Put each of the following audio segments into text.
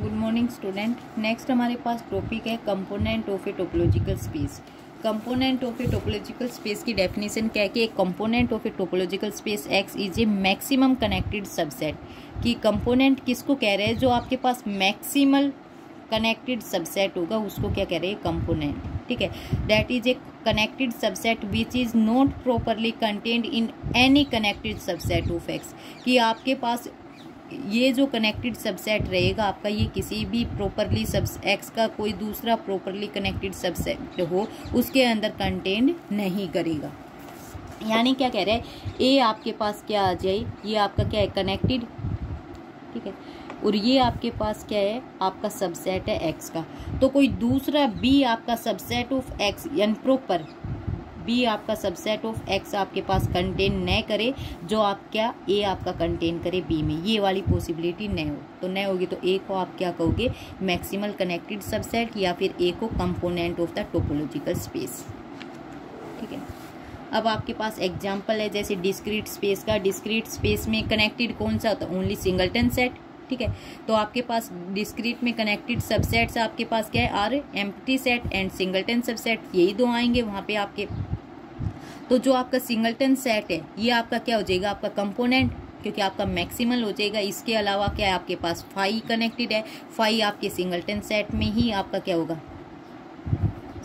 Good morning student next हमारे पास topic है component of a topological space component of a topological space की definition क्या है कि एक component of a topological space X is a maximum connected subset कि कंपोनेंट किसको कह रहे हैं? जो आपके पास मैक्सिमल कनेक्टेड सबसेट होगा, उसको क्या कह रहे हैं? कंपोनेंट ठीक है? That is a connected subset which is not properly contained in any connected subset of X कि आपके पास ये जो कनेक्टेड सबसेट रहेगा, आपका ये किसी भी प्रॉपरली सब एक्स का कोई दूसरा प्रॉपरली कनेक्टेड सबसेट हो, उसके अंदर कंटेंट नहीं करेगा। यानी क्या कह रहे हैं? ए आपके पास क्या आ जाए? ये आपका क्या है? कनेक्टेड ठीक है? और ये आपके पास क्या है? आपका सबसेट है एक्स का। तो कोई दूसरा बी आपका सबसेट ऑफ़ एक्स यानी प्रॉपर बी आपका सबसेट ऑफ़ एक्स आपके पास कंटेन न करे, जो आप क्या ए आपका कंटेन करे बी में। ये वाली पॉसिबिलिटी न हो। तो न होगी तो ए को आप क्या कहोगे? मैक्सिमल कनेक्टेड सबसेट या फिर ए को component of the topological space ठीक है? अब आपके पास एग्ज़ाम्पल है, जैसे डिस्क्रीट स्पेस का। डिस्क्रीट स्पेस में कनेक्टेड कौन सा? होता है ओनली सिंगलटन सेट ठीक है? तो आपके पास डिस्क्रीट में कनेक्टेड सबसेट्स आपके पास क्या है? Are empty set and singleton subset यही दो आएँगे। वहाँ पे आपके तो जो आपका सिंगलटन सेट है, ये आपका क्या हो जाएगा? आपका कंपोनेंट क्योंकि आपका मैक्सिमल हो जाएगा। इसके अलावा क्या है? आपके पास फाइव कनेक्टेड है। फाइव आपके सिंगलटन सेट में ही आपका क्या होगा?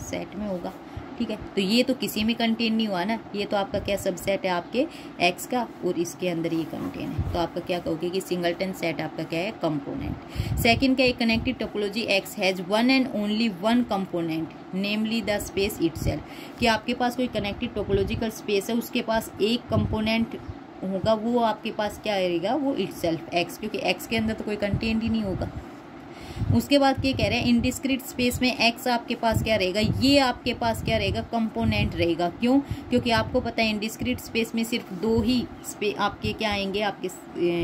सेट में होगा। ठीक है? तो ये तो किसी में कंटेन नहीं हुआ ना। ये तो आपका क्या सबसेट है आपके एक्स का और इसके अंदर ये कंटेन है। तो आपका क्या कहोगे कि सिंगलटन सेट आपका क्या है? कंपोनेंट सेकंड क्या है? Connected topology X has one and only one component namely the space it कि आपके पास कोई कनेक्टेड टोपोलॉजिकल स्पेस है, उसके पास एक कंपोनेंट होगा, वो आपके पास क्या रहेगा? वो इट सेल्फ एक्स क्योंकि एक्स के अंदर तो कोई कंटेंट ही नहीं होगा। उसके बाद क्या कह रहे हैं इनडिस्क्रिट स्पेस में एक्स आपके पास क्या रहेगा, ये आपके पास क्या रहेगा कंपोनेंट रहेगा। क्यों? क्योंकि आपको पता है इनडिस्क्रिट स्पेस में सिर्फ़ दो ही आपके क्या आएँगे, आपके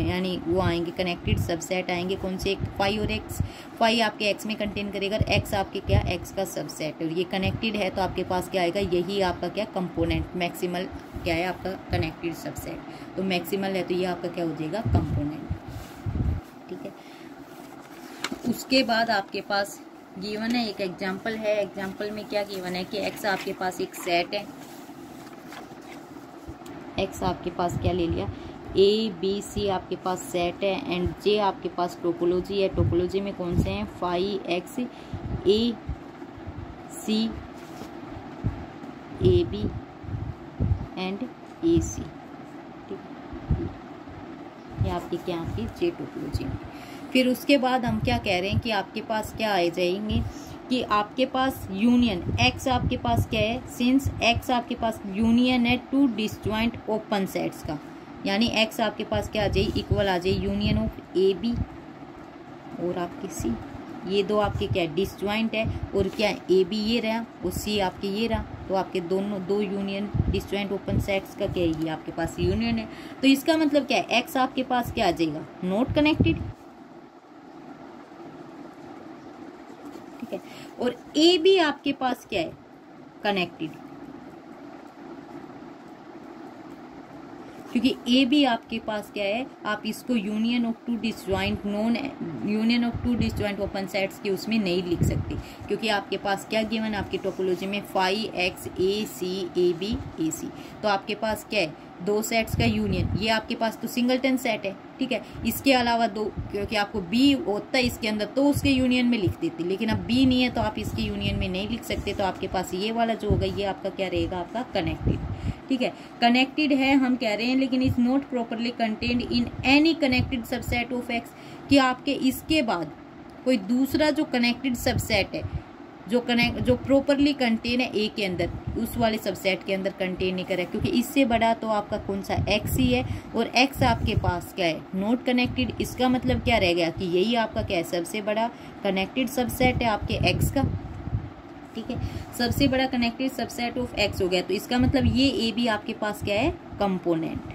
यानी वो आएँगे कनेक्टेड सबसेट आएँगे, कौन से एक फाइव और एक्स फाइव आपके एक्स में कंटेन करेगा एक्स आपके क्या एक्स का सबसेट और ये कनेक्टेड है तो आपके पास क्या आएगा, यही आपका क्या कंपोनेंट मैक्सिमल क्या है, आपका कनेक्टेड सबसेट तो मैक्सिमल है तो ये आपका क्या हो जाएगा कंपोनेंट ठीक है उसके बाद आपके पास गिवन है, एक एग्जांपल है। एग्जांपल में क्या गिवन है कि एक्स आपके पास एक सेट है। एक्स आपके पास क्या ले लिया? ए बी सी आपके पास सेट है एंड जे आपके पास टोपोलॉजी है। टोपोलॉजी में कौन से हैं? Phi X A C A B and A C ठीक ये आपकी क्या आपकी जे टोपोलॉजी में फिर उसके बाद हम क्या कह रहे हैं कि आपके पास क्या आ जाएँगे कि आपके पास यूनियन एक्स आपके पास क्या है? सिंस एक्स आपके पास यूनियन है टू डिस्ज्वाइंट ओपन सेट्स का। यानी एक्स आपके पास क्या आ जाए? इक्वल आ जाए यूनियन ऑफ़ ए बी और आपके सी ये दो आपके क्या है? डिसज्वाइंट है और क्या ए बी ये रहा और सी आपके ये रहा। तो आपके दोनों, दो यूनियन डिसज्वाइंट ओपन सेट्स का क्या है? ये आपके पास यूनियन है। तो इसका मतलब क्या है? एक्स आपके पास क्या आ जाएगा? नॉट कनेक्टेड ठीक है और ए भी आपके पास क्या है? कनेक्टेड क्योंकि ए भी आपके पास क्या है? आप इसको union of two disjoint non union of two disjoint open sets के उसमें नहीं लिख सकते। क्योंकि आपके पास क्या गिवन आपकी टोपोलॉजी में phi X A C A B A C तो आपके पास क्या है? दो सेट्स का यूनियन ये आपके पास तो सिंगलटन सेट है, ठीक है? इसके अलावा दो, क्योंकि आपको बी होता है इसके अंदर तो उसके यूनियन में लिख देती। लेकिन अब बी नहीं है तो आप इसके यूनियन में नहीं लिख सकते। तो आपके पास ये वाला जो होगा ये आपका क्या रहेगा? आपका कनेक्टेड ठीक है? कनेक्टेड है, हम कह रहे हैं, लेकिन is not properly contained in any connected subset of X कि आपके इसके बाद कोई दूसरा जो कनेक्टेड सबसेट है, जो कनेक्ट जो प्रॉपरली कंटेन है ए के अंदर, उस वाले सबसेट के अंदर कंटेन नहीं करे क्योंकि इससे बड़ा तो आपका कौन सा एक्स ही है, और एक्स आपके पास क्या है? नोट कनेक्टेड इसका मतलब क्या रह गया कि यही आपका क्या है? सबसे बड़ा कनेक्टेड सबसेट है आपके एक्स का। ठीक है? सबसे बड़ा कनेक्टेड सबसेट ऑफ़ एक्स हो गया। तो इसका मतलब ये ए भी आपके पास क्या है? कंपोनेंट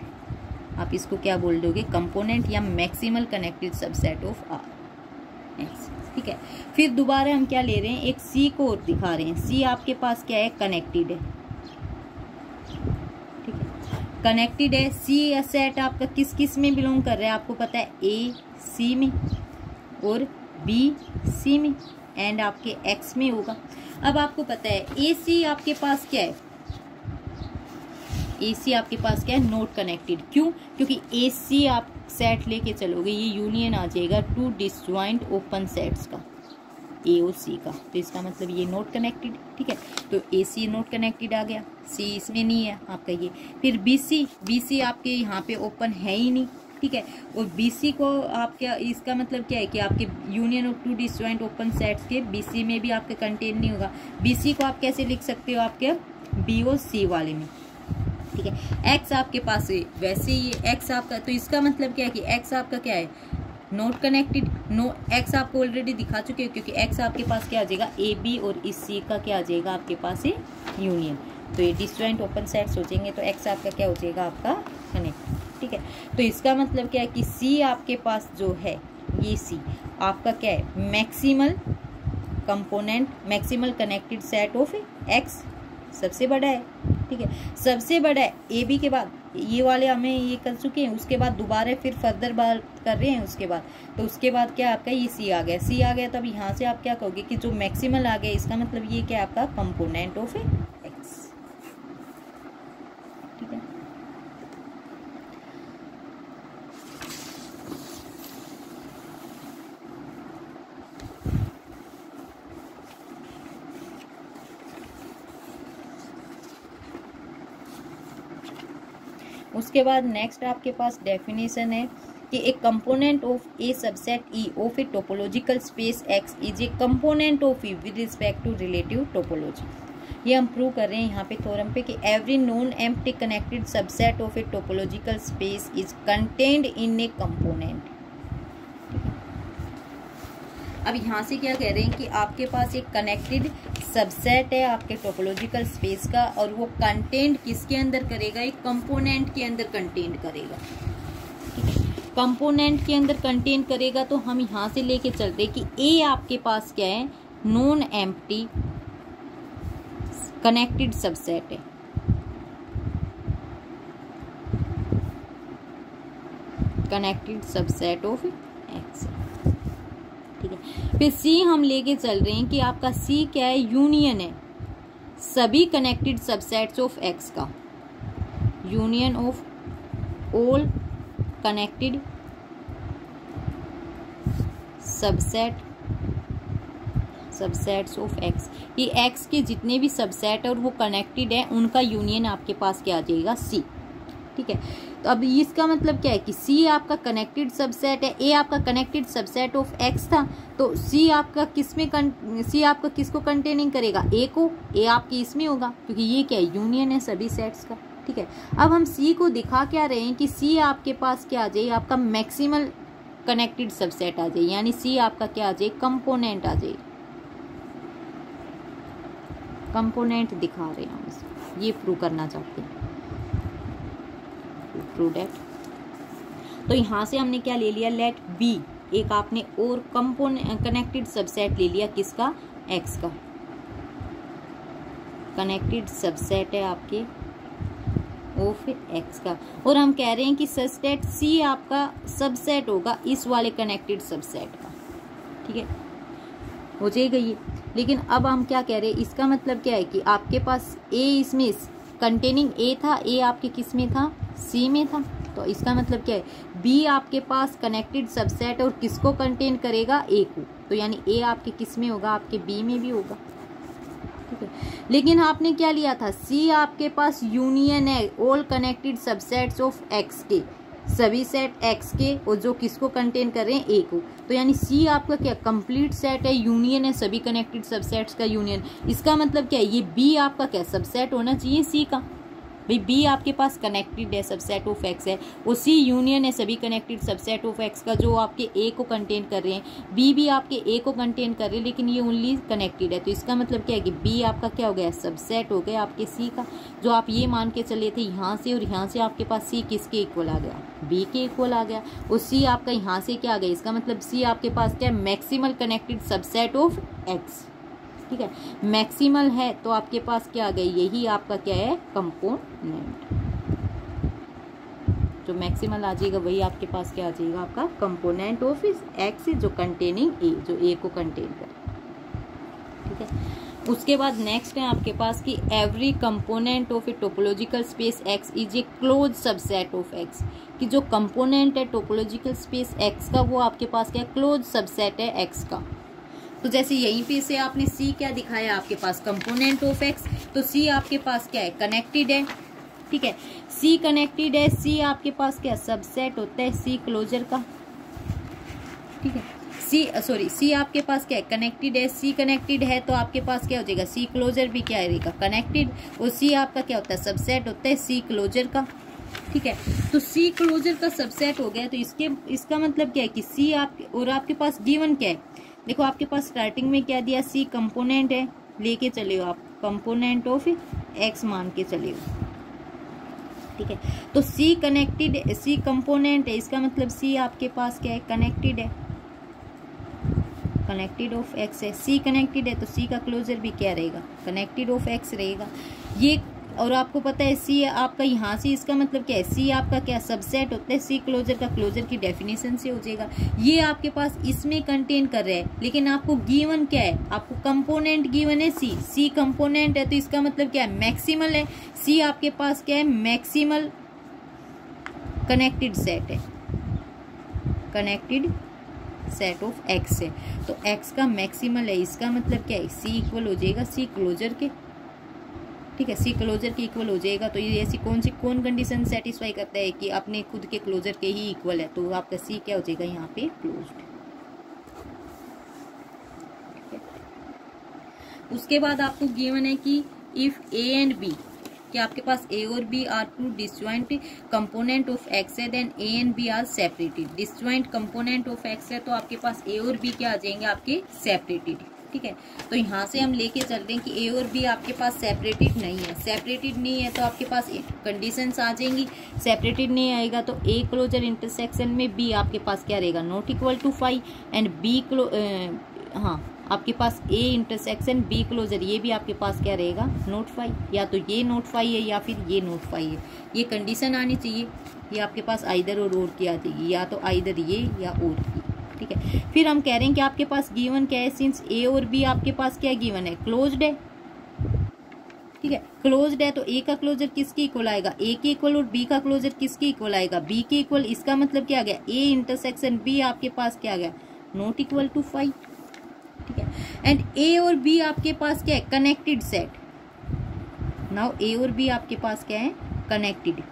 आप इसको क्या बोल दोगे? कंपोनेंट या maximal connected subset of R X ठीक है? फिर दोबारा हम क्या ले रहे हैं? एक सी को दिखा रहे हैं। सी आपके पास क्या है? कनेक्टेड है। ठीक है? कनेक्टेड है। सी सेट आपका किस किसमें बिलोंग कर रहा है? आपको पता है ए सी में और बी सी में। एंड आपके एक्स में होगा। अब आपको पता है ए सी आपके पास क्या है? ए सी आपके पास क्या है? नोट कनेक्टेड क्यों? क्योंकि ए सी आप सेट लेके चलोगे, ये यूनियन आ जाएगा टू डिसज्वाइंट ओपन सेट्स का ए ओ सी का। तो इसका मतलब ये नोट कनेक्टेड ठीक है? तो ए सी नोट कनेक्टेड आ गया। सी इसमें नहीं है आपका ये। फिर बी सी बी सी आपके यहाँ पे ओपन है ही नहीं। ठीक है? और बी सी को आप क्या इसका मतलब क्या है कि आपके union of two disjoint open sets के बी सी में भी आपके कंटेन नहीं होगा। बी सी को आप कैसे लिख सकते हो आपके? बी ओ सी वाले में। ठीक है? एक्स आपके पास है, वैसे ही एक्स आपका तो इसका मतलब क्या है कि एक्स आपका क्या है? नोट कनेक्टेड नो एक्स आपको ऑलरेडी दिखा चुके हो, क्योंकि एक्स आपके पास क्या आ जाएगा? ए बी और इस सी का क्या आ जाएगा आपके पास? है यूनियन तो ये डिस्ट्रॉइंट ओपन सेट सोचेंगे तो एक्स आपका क्या हो जाएगा? आपका कनेक्ट ठीक है? तो इसका मतलब क्या है कि सी आपके पास जो है, ये सी आपका क्या है? Maximal component maximal connected set of X सबसे बड़ा है, ठीक है? सबसे बड़ा है ए बी के बाद, ये वाले हमें ये कर चुके हैं, उसके बाद दोबारा फिर फर्दर बात कर रहे हैं उसके बाद। तो उसके बाद क्या आपका ये सी आ गया। सी आ गया, तब यहाँ से आप क्या कहोगे कि जो मैक्सिमल आ गया, इसका मतलब ये क्या आपका कंपोनेंट ऑफ़ एक्स ठीक है उसके बाद नेक्स्ट आपके पास डेफिनेशन है कि एक component of a subset E of a topological space X is a component of E with respect to relative topology ये हम प्रूव कर रहे हैं यहाँ पे थोरम पे कि every non empty connected subset of a topological space is contained in a component अब यहाँ से क्या कह रहे हैं कि आपके पास एक कनेक्टेड सबसेट है आपके टोपोलॉजिकल स्पेस का, और वो कंटेंट किसके अंदर करेगा? एक कंपोनेंट के अंदर कंटेंट करेगा। कंपोनेंट के अंदर कंटेंट करेगा तो हम यहाँ से लेके चलते कि ए आपके पास क्या है? नॉन एम्प्टी कनेक्टेड सबसेट है। कनेक्टेड सबसेट ऑफ़ ठीक है। फिर सी हम लेके चल रहे हैं कि आपका सी क्या है? यूनियन है। सभी कनेक्टेड सबसेट्स ऑफ़ एक्स का। Union of all connected subset subsets of X ये एक्स के जितने भी सबसेट और वो कनेक्टेड है, उनका यूनियन आपके पास क्या आ जाएगा? सी ठीक है? तो अब इसका मतलब क्या है कि सी आपका कनेक्टेड सबसेट है ए आपका कनेक्टेड सबसेट ऑफ़ एक्स था तो सी आपका किसमें सी आपका किसको कंटेनिंग करेगा? ए को? ए आपके इसमें होगा, क्योंकि ये क्या है? यूनियन है सभी सेट्स का, ठीक है? अब हम सी को दिखा क्या रहे हैं कि सी आपके पास क्या आ जाए? आपका मैक्सिमल कनेक्टेड सबसेट आ जाए, यानी सी आपका क्या आ जाए? कंपोनेंट आ जाए। कंपोनेंट दिखा रहे हैं हम ये प्रूव करना चाहते हैं। प्रोडक्ट तो यहाँ से हमने क्या ले लिया? लेट बी एक आपने और कंपोन कनेक्टेड सबसेट ले लिया किसका? एक्स का। कनेक्टेड सबसेट है आपके। ऑफ़ एक्स का। और हम कह रहे हैं कि सस्टेट सी आपका सबसेट होगा इस वाले कनेक्टेड सबसेट का। ठीक है? हो जाएगा ये। लेकिन अब हम क्या कह रहे हैं? इसका मतलब क्या है कि आपके पास ए इसमें कंटेनिंग ए था ए आपके किसमें था? सी में था तो इसका मतलब क्या है? बी आपके पास कनेक्टेड सबसेट और किसको कंटेन करेगा? ए को। तो यानी ए आपके किसमें होगा? आपके बी में भी होगा। ठीक है? लेकिन आपने क्या लिया था? सी आपके पास यूनियन है। All connected subsets of X के। सभी सेट एक्स के और जो किसको कंटेन कर रहे हैं? ए को। तो यानी सी आपका क्या? कंप्लीट सेट है यूनियन है, सभी कनेक्टेड सबसेट्स का यूनियन इसका मतलब क्या है? ये बी आपका क्या? सबसेट होना चाहिए सी का। भाई बी आपके पास कनेक्टेड है सबसेट ऑफ़ एक्स है। उसी यूनियन है, सभी कनेक्टेड सबसेट ऑफ़ एक्स का जो आपके ए को कंटेन कर रहे हैं। बी भी आपके ए को कंटेन कर रहे हैं, लेकिन ये ओनली कनेक्टेड है। तो इसका मतलब क्या है कि बी आपका क्या हो गया? सबसेट हो गया आपके सी का। जो आप ये मान के चले थे यहाँ से, और यहाँ से आपके पास सी किसके इक्वल आ गया? बी के इक्वल आ गया। और सी आपका यहाँ से क्या आ गया? इसका मतलब सी आपके पास क्या है? Maximal connected subset of X ठीक है? मैक्सिमल है तो आपके पास क्या आ गई यही आपका क्या है? कंपोनेंट जो मैक्सिमल आ जाएगा, वही आपके पास क्या आ जाएगा? आपका कंपोनेंट ऑफ़ एक्स जो कंटेनिंग ए जो ए को कंटेन करे। ठीक है? उसके बाद नेक्स्ट है आपके पास कि every component of a topological space X is a closed subset of X कि जो कंपोनेंट है टोपोलॉजिकल स्पेस एक्स का, वो आपके पास क्या है? क्लोज सबसेट है एक्स का। तो जैसे यहीं पे से आपने सी क्या दिखाया, आपके पास कंपोनेंट ऑफ़ एक्स तो सी आपके पास क्या है? कनेक्टेड है। ठीक है? सी कनेक्टेड है सी आपके पास क्या सबसेट होता है सी क्लोजर का। ठीक है? सी सॉरी सी आपके पास क्या है? कनेक्टेड है। सी कनेक्टेड है तो आपके पास क्या हो जाएगा? सी क्लोजर भी क्या रहेगा? कनेक्टेड और सी आपका क्या होता है? सबसेट होता है सी क्लोजर का। ठीक है? तो सी क्लोजर का सबसेट हो गया तो इसके, इसका मतलब क्या है कि सी आप, और आपके पास गिवन क्या है? देखो, आपके पास स्टार्टिंग में क्या दिया? सी कंपोनेंट है। लेके चले हो आप। कंपोनेंट ऑफ़ एक्स मान के चले हो ठीक है? तो सी कनेक्टेड सी कंपोनेंट है। इसका मतलब सी आपके पास क्या है? कनेक्टेड है। कनेक्टेड ऑफ़ एक्स है। सी कनेक्टेड है तो सी का क्लोजर भी क्या रहेगा? कनेक्टेड ऑफ़ एक्स रहेगा। ये और आपको पता है सी आपका यहाँ से इसका मतलब क्या है? सी आपका क्या सबसेट होता है? सी क्लोजर का क्लोजर की डेफिनेशन से हो जाएगा। ये आपके पास इसमें कंटेन कर रहे हैं, लेकिन आपको गिवन क्या है? आपको कंपोनेंट गिवन है सी सी कंपोनेंट है तो इसका मतलब क्या है? मैक्सिमल है। सी आपके पास क्या है? मैक्सिमल कनेक्टेड सेट है। कनेक्टेड सेट ऑफ़ एक्स है। तो एक्स का मैक्सिमल है, इसका मतलब क्या है? सी इक्वल हो जाएगा सी क्लोजर के ठीक है सी क्लोजर के इक्वल हो जाएगा तो ये ऐसी कौन सी, कौन कंडीशन सेटिस्फाई करता है कि अपने खुद के क्लोजर के ही इक्वल है? तो आपका सी क्या हो जाएगा यहाँ पे? क्लोज्ड उसके बाद आपको गिवन है कि इफ़ ए एंड बी कि आपके पास ए और B are two disjoint component of X है then A and B are separated disjoint component of X है तो आपके पास ए और बी क्या आ जाएँगे? आपके सेपरेटेड ठीक है? तो यहाँ से हम लेके चल रहे हैं कि ए और बी आपके पास सेपरेटेड नहीं है। सेपरेटेड नहीं है तो आपके पास कंडीशंस आ जाएँगी। सेपरेटेड नहीं आएगा तो ए क्लोजर इंटरसेक्शन में बी आपके पास क्या रहेगा? Not equal to phi and B close हाँ आपके पास ए इंटरसेक्शन बी क्लोजर ये भी आपके पास क्या रहेगा? नोट फाइव या तो ये नोट फाइव है या फिर ये नोट फाइव है। ये कंडीशन आनी चाहिए। ये आपके पास आइदर और और की आ जाएगी। या तो आइदर ये या और ठीक है। फिर हम कह रहे हैं कि आपके पास गिवन क्या है? सिंस ए और बी आपके पास क्या गिवन है? क्लोज्ड है। ठीक है? क्लोज्ड है तो ए का क्लोजर किसके इक्वल आएगा? ए के इक्वल और बी का क्लोजर किसके इक्वल आएगा? बी के इक्वल इसका मतलब क्या आ गया? ए इंटरसेक्शन बी आपके पास क्या आ गया? नॉट इक्वल टू फाइव ठीक है? एंड ए और बी आपके पास क्या है? कनेक्टेड सेट नाउ ए और बी आपके पास क्या है? कनेक्टेड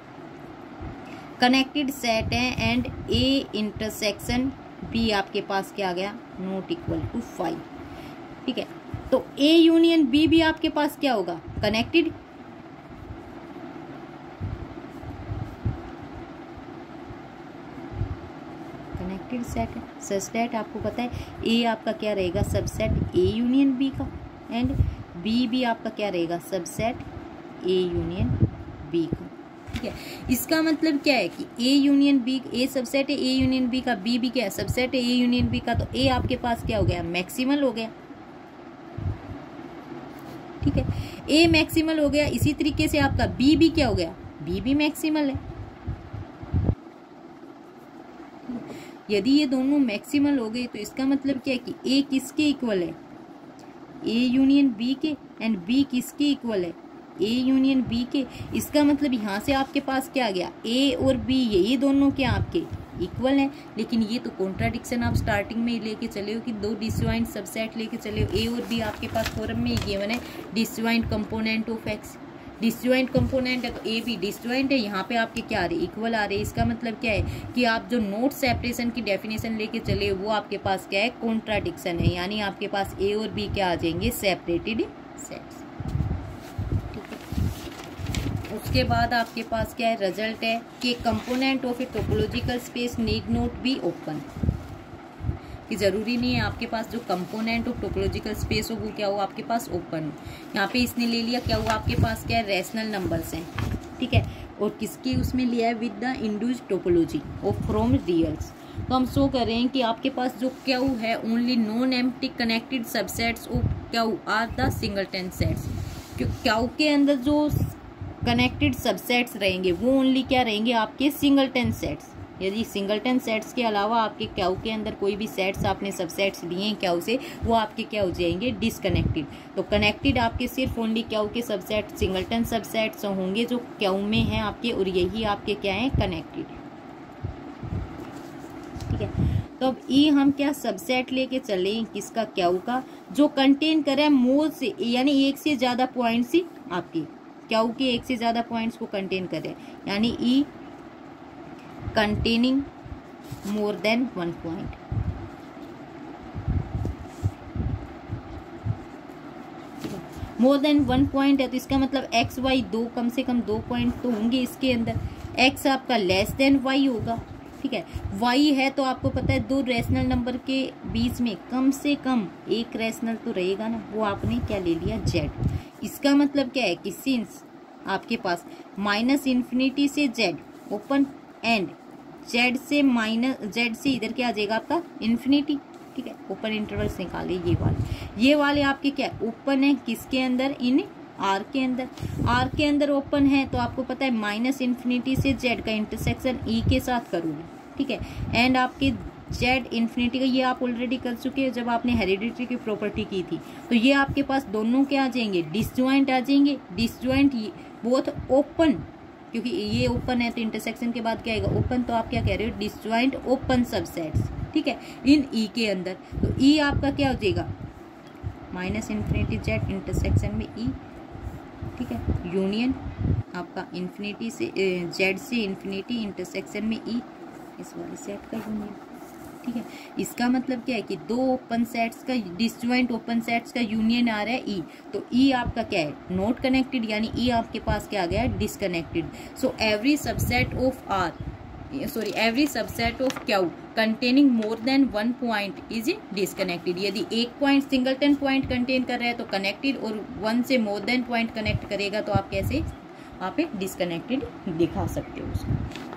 कनेक्टेड सेट है एंड ए इंटरसेक्शन बी आपके पास क्या आ गया? नोट इक्वल टू फाइव ठीक है? तो ए यूनियन बी भी आपके पास क्या होगा? Connected connected set such that आपको पता है ए आपका क्या रहेगा? सबसेट ए यूनियन बी का. एंड बी भी आपका क्या रहेगा? सबसेट ए यूनियन बी का. ठीक है। इसका मतलब क्या है कि A union B A subset है ए यूनियन बी का बी भी क्या है? सबसेट है ए यूनियन बी का तो ए आपके पास क्या हो गया? मैक्सिमल हो गया। ठीक है। ए मैक्सिमल हो गया, इसी तरीके से आपका बी भी क्या हो गया? बी भी मैक्सिमल है। यदि ये दोनों मैक्सिमल हो गए तो इसका मतलब क्या है कि ए किसके इक्वल है? ए यूनियन बी के एंड बी किसके इक्वल है? ए यूनियन बी के, इसका मतलब यहाँ से आपके पास क्या आ गया? ए और बी ये दोनों के आपके इक्वल हैं, लेकिन ये तो कॉन्ट्राडिक्शन आप स्टार्टिंग में लेके चले हो कि दो डिस्वाइंट सबसेट लेके चले हो। ए और बी आपके पास फॉरम में गिवन है disjoint component of X disjoint component है तो ए भी डिस्ज्वाइंट है, यहाँ पे आपके क्या आ रहे? इक्वल आ रहे। इसका मतलब क्या है कि आप जो नोट सेपरेशन की डेफिनेशन लेके चले वो आपके पास क्या है? कॉन्ट्राडिक्शन है, यानी आपके पास ए और बी क्या आ जाएँगे? सेपरेटेड सेट्स उसके बाद आपके पास क्या है? रिज़ल्ट है कि component of a topological space need not be open कि ज़रूरी नहीं है आपके पास जो कंपोनेंट ऑफ़ टोपोलॉजिकल स्पेस हो वो क्या हो? आपके पास ओपन हो। यहाँ पे इसने ले लिया, क्या हुआ? आपके पास क्या है? रेशनल नंबर्स हैं। ठीक है? और किसके उसमें लिया है? With the induced topology of from reals तो हम शो कर रहे हैं कि आपके पास जो क्या है? Only non empty connected subsets of Q are the singleton sets क्यों? क्या के अंदर जो कनेक्टेड सबसेट्स रहेंगे। वो ओनली क्या रहेंगे? आपके सिंगलटन सेट्स यदि सिंगलटन सेट्स के अलावा आपके क्याऊ के अंदर कोई भी सेट्स आपने सबसेट्स लिए हैं क्याऊ से, वो आपके क्या हो जाएँगे डिसकनेक्टेड तो कनेक्टेड आपके सिर्फ़ ओनली क्याऊ के सबसेट सिंगलटन सबसेट्स होंगे जो क्याऊ में हैं आपके, और यही आपके क्या हैं? कनेक्टेड ठीक है? तो अब ई हम क्या सबसेट लेके चले किसका क्याऊ का? जो कंटेन करें मोर से, यानी एक से ज़्यादा पॉइंट्स ही आपकी। क्याऊ के एक से ज़्यादा पॉइंट्स को कंटेन करे। यानी E containing more than one point more than one point है तो इसका मतलब एक्स वाई दो, कम से कम दो पॉइंट तो होंगे इसके अंदर। एक्स आपका लेस देन वाई होगा, ठीक है? वाई है तो आपको पता है दो रेशनल नंबर के बीच में कम से कम एक रेशनल तो रहेगा ना, वो आपने क्या ले लिया? जेड इसका मतलब क्या है कि सिंस आपके पास माइनस इन्फिनिटी से जेड ओपन एंड जेड से माइनस जेड से इधर क्या आ जाएगा आपका? इन्फिनिटी ठीक है? ओपन इंटरवल्स निकाले ये वाले। ये वाले आपके क्या ओपन है किसके अंदर? इन आर के अंदर। आर के अंदर ओपन है तो आपको पता है माइनस इन्फिनिटी से जेड का इंटरसेक्शन ई e के साथ करोगे। ठीक है? एंड आपके जेड इन्फिनिटी का ये आप ऑलरेडी कर चुके हैं जब आपने हेरिडिटी की प्रॉपर्टी की थी। तो ये आपके पास दोनों क्या आ जाएँगे? डिसज्वाइंट आ जाएँगे। डिसज्वाइंट बोथ ओपन क्योंकि ये ओपन है तो इंटरसेक्शन के बाद क्या आएगा? ओपन तो आप क्या कह रहे हो? डिस्ज्वाइंट ओपन सबसेट्स ठीक है? इन ई e के अंदर। तो ई e आपका क्या हो जाएगा? माइनस इन्फिनिटी जेड इंटरसेक्शन में ई e, ठीक है? यूनियन आपका इन्फिनिटी से जेड से इन्फिनिटी इंटरसेक्शन में ई इस वाले सेट का यूनियन ठीक है? इसका मतलब क्या है कि दो ओपन सेट्स का डिसज्वाइंट ओपन सेट्स का यूनियन आ रहा है ई e. तो ई e आपका क्या है? नॉट कनेक्टेड यानी ई e आपके पास क्या आ गया है? Disconnected so every subset of R sorry every subset of Q containing more than one point is disconnected यदि एक पॉइंट सिंगलटन पॉइंट कंटेन कर रहा है तो कनेक्टेड और वन से मोर देन पॉइंट कनेक्ट करेगा तो आप कैसे? आप डिसकनेक्टेड दिखा सकते हो उसको।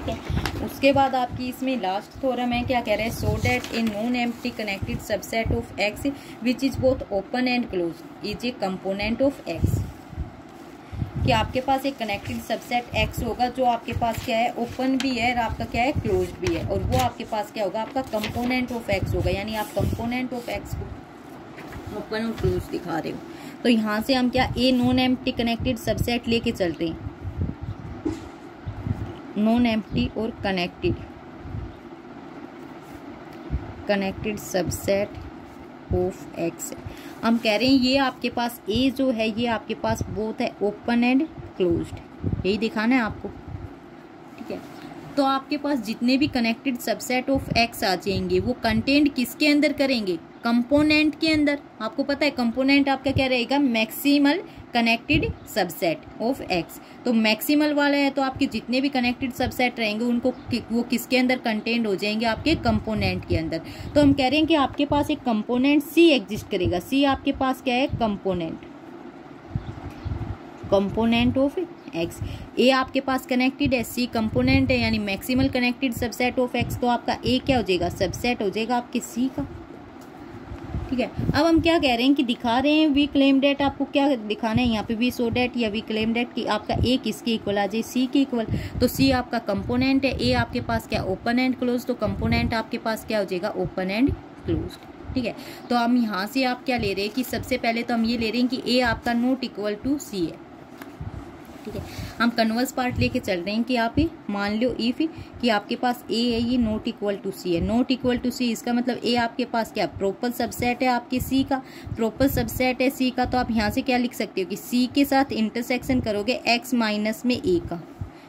ठीक है। उसके बाद आपकी इसमें लास्ट थोरम है, क्या कह रहे हैं? So that a non empty connected subset of X which is both open and closed is a component of X कि आपके पास एक कनेक्टेड सबसेट एक्स होगा, जो आपके पास क्या है? ओपन भी है और आपका क्या है? क्लोज भी है। और वो आपके पास क्या होगा? आपका कंपोनेंट ऑफ़ एक्स होगा। यानी आप कंपोनेंट ऑफ़ एक्स को ओपन और क्लोज दिखा रहे हो। तो यहाँ से हम क्या? A non empty connected subset लेके चल रहे हैं। नॉन एम्प्टी और connected. Connected subset of X. हम कह रहे हैं, ये आपके पास ए जो है, ये आपके पास बोथ है ओपन एंड क्लोज्ड यही दिखाना है आपको। ठीक है? तो आपके पास जितने भी कनेक्टेड सबसेट ऑफ़ एक्स आ जाएँगे, वो कंटेंट किसके अंदर करेंगे? कंपोनेंट के अंदर। आपको पता है कंपोनेंट आपका क्या रहेगा? Maximal connected subset of X तो मैक्सिमल वाला है तो आपके जितने भी कनेक्टेड सबसेट रहेंगे उनको कि, वो किसके अंदर कंटेंट हो जाएँगे? आपके कंपोनेंट के अंदर। तो हम कह रहे हैं कि आपके पास एक कंपोनेंट सी एग्जिस्ट करेगा। सी आपके पास क्या है? Component component of X A आपके पास कनेक्टेड है सी कंपोनेंट है यानी maximal connected subset of X तो आपका ए क्या हो जाएगा? सबसेट हो जाएगा आपके सी का। ठीक है? अब हम क्या कह रहे हैं कि दिखा रहे हैं वी क्लेम डेट आपको क्या दिखाना है? यहाँ पे वी सो डेट या वी क्लेम डेट कि आपका ए किसके इक्वल आ जाए सी के इक्वल तो सी आपका कंपोनेंट है. ए आपके पास क्या ओपन एंड क्लोज तो कंपोनेंट आपके पास क्या हो जाएगा? ओपन एंड क्लोज ठीक है? तो हम यहाँ से आप क्या ले रहे हैं कि सबसे पहले तो हम ये ले रहे हैं कि ए आपका नोट इक्वल टू सी है। ठीक है? हम कन्वर्स पार्ट लेके चल रहे हैं कि आप मान लो इफ़ कि आपके पास ए है, ये नोट इक्वल टू सी है। नोट इक्वल टू सी इसका मतलब ए आपके पास क्या? प्रोपर सबसेट है आपके सी का। प्रोपर सबसेट है सी का तो आप यहाँ से क्या लिख सकते हो कि सी के साथ इंटरसेक्शन करोगे एक्स माइनस में ए का।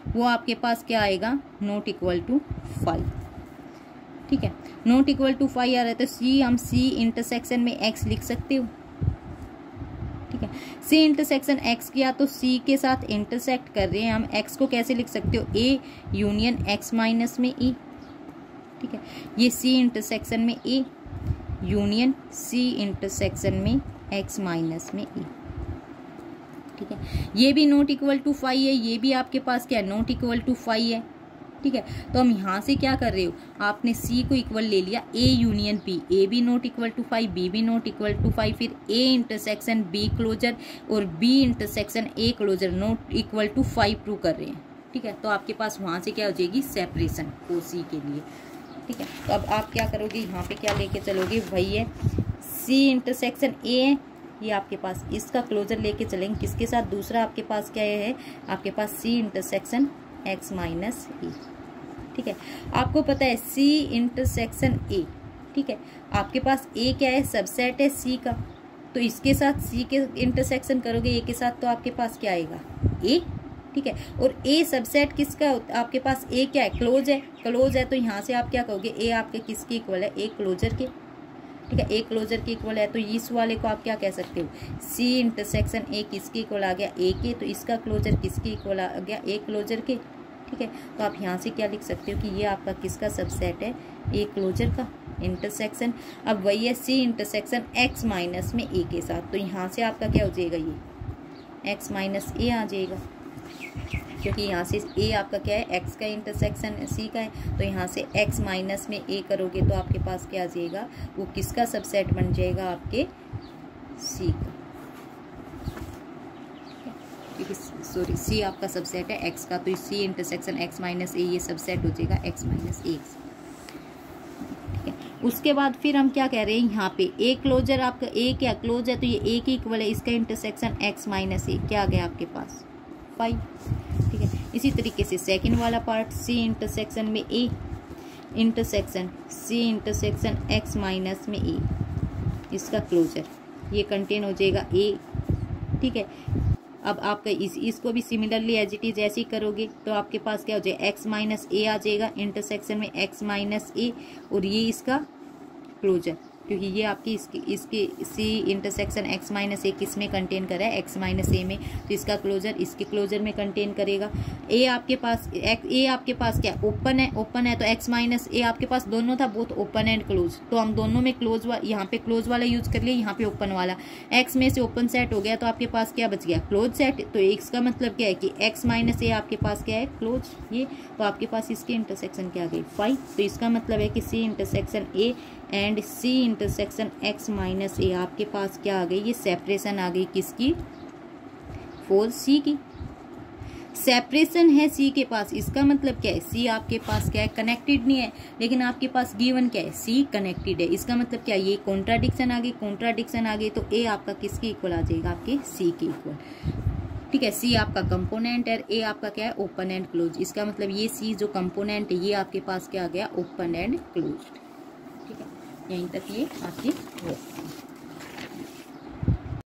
वो आपके पास क्या आएगा? नोट इक्वल टू फाइव ठीक है? नोट इक्वल टू फाइव आ रहा है तो सी हम सी इंटरसेक्शन में एक्स लिख सकते हो। सी इंटरसेक्शन एक्स किया तो सी के साथ इंटरसेक्ट कर रहे हैं हम। एक्स को कैसे लिख सकते हो? ए यूनियन एक्स माइनस में ई। ठीक है? ये सी इंटरसेक्शन में ए, यूनियन सी इंटरसेक्शन में एक्स माइनस में ई। ठीक है? ये भी नोट इक्वल टू फाइव है, ये भी आपके पास क्या है? नोट इक्वल टू फाइव है। ठीक है? तो हम यहाँ से क्या कर रहे हो? आपने सी को इक्वल ले लिया A union P A B not equal to phi B B not equal to phi फिर ए इंटरसेक्शन बी क्लोजर और B intersection A closure not equal to phi prove कर रहे हैं। ठीक है? तो आपके पास वहाँ से क्या हो जाएगी? सेपरेशन ओ सी के लिए। ठीक है? तो अब आप क्या करोगे? यहाँ पे क्या लेके चलोगे? वही है सी इंटरसेक्शन ए ये आपके पास इसका क्लोजर लेके चलेंगे। किसके साथ? दूसरा आपके पास क्या है? आपके पास C intersection X minus A ठीक है? आपको पता है सी इंटरसेक्शन ए ठीक है? आपके पास ए क्या है? सबसेट है सी का. तो इसके साथ सी के इंटरसेक्शन करोगे ए के साथ तो आपके पास क्या आएगा? ए ठीक है? और ए सबसेट किसका आपके पास ए क्या है? क्लोज है. क्लोज है तो यहाँ से आप क्या कहोगे? ए आपके किसके इक्वल है? ए क्लोजर के. ठीक है ए क्लोजर के इक्वल है तो इस वाले को आप क्या कह सकते हो? सी इंटरसेक्शन ए किसके इक्वल आ गया? ए के तो इसका क्लोजर किसके इक्वल आ गया? ए क्लोजर के, ठीक है? तो आप यहाँ से क्या लिख सकते हो कि ये आपका किसका सबसेट है? ए क्लोजर का इंटरसेक्शन अब वही है सी इंटरसेक्शन एक्स माइनस में ए के साथ। तो यहाँ से आपका क्या हो जाएगा ये? एक्स माइनस ए आ जाएगा। क्योंकि यहाँ से ए आपका क्या है? एक्स का इंटरसेक्शन सी का है तो यहाँ से एक्स माइनस में ए करोगे तो आपके पास क्या आ जाएगा? वो किसका सबसेट बन जाएगा आपके सी का? सॉरी सी आपका सबसेट है एक्स का तो C intersection X minus A ये सबसेट हो जाएगा एक्स माइनस ए उसके बाद फिर हम क्या कह रहे हैं यहाँ पे? ए क्लोजर आपका ए क्या क्लोज है? तो ये ए की इक्वल है, इसका इंटरसेक्शन एक्स माइनस ए क्या आ गया आपके पास? फाइव इसी तरीके से सेकेंड वाला पार्ट सी इंटरसेक्शन में A intersection C intersection X minus में ए इसका क्लोजर ये कंटेन हो जाएगा ए ठीक है? अब आपका इस, इसको भी सिमिलरली एज इट इज़ ऐसे ही करोगे तो आपके पास क्या हो जाएगा एक्स माइनस ए आ जाएगा इंटरसेक्शन में एक्स माइनस ए और ये इसका क्लोजर क्योंकि ये आपकी इसके इसके C intersection X minus A किसमें कंटेन करा है? एक्स माइनस ए में। तो इसका क्लोजर इसके क्लोजर में कंटेन करेगा। ए आपके पास ए आपके पास क्या ओपन है ओपन है तो एक्स माइनस ए आपके पास दोनों था बोथ ओपन एंड क्लोज तो हम दोनों में क्लोज यहाँ पे क्लोज वाला यूज़ कर लिया, यहाँ पे ओपन वाला। एक्स में से ओपन सेट हो गया तो आपके पास क्या बच गया? क्लोज सेट तो एक्स का मतलब क्या है कि एक्स माइनस ए आपके पास क्या है? क्लोज ये तो आपके पास इसके इंटरसेक्शन क्या आ गई? फाइव तो इसका मतलब है कि C intersection A and C intersection X minus A आपके पास क्या आ गई? ये सेपरेशन आ गई किसकी? फोर सी की। सेपरेशन है सी के पास। इसका मतलब क्या है? सी आपके पास क्या है? कनेक्टेड नहीं है। लेकिन आपके पास गिवन क्या है? सी कनेक्टेड है। इसका मतलब क्या ये कॉन्ट्राडिक्शन आ गई। कॉन्ट्राडिक्शन आ गई तो ए आपका किसके इक्वल आ जाएगा? आपके सी के इक्वल ठीक है? सी आपका कंपोनेंट है। ए आपका क्या है? ओपन एंड क्लोज इसका मतलब ये सी जो कंपोनेंट है, ये आपके पास क्या आ गया? ओपन एंड क्लोज यहीं तक ये आपकी